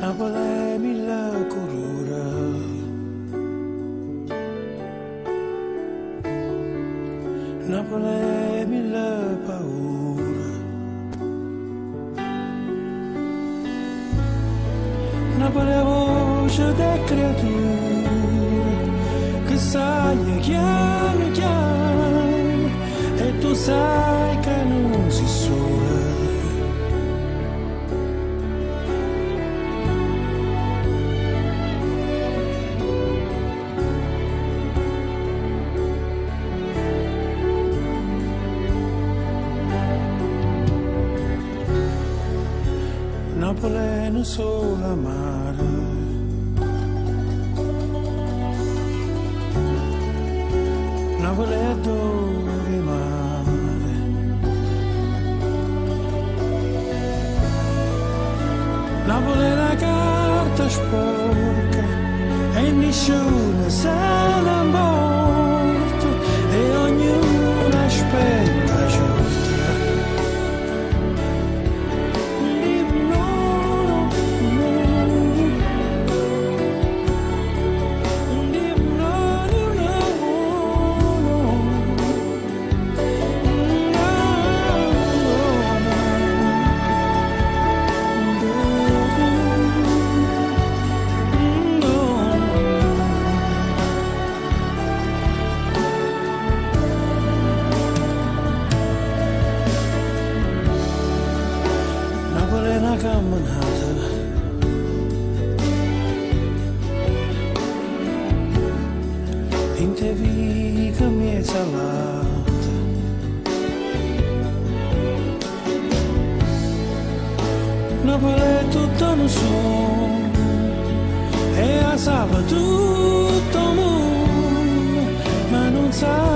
I will Napoli mille paura. Napoli è voce da creatura che sai chiaro chiaro e tu sai che non Napoli non solo amare Napoli è dove mare Napoli è una carta sporca e nessuno se ne morto tevi camieța altă Năpăle no som É E asabă tută mun Mas não sabe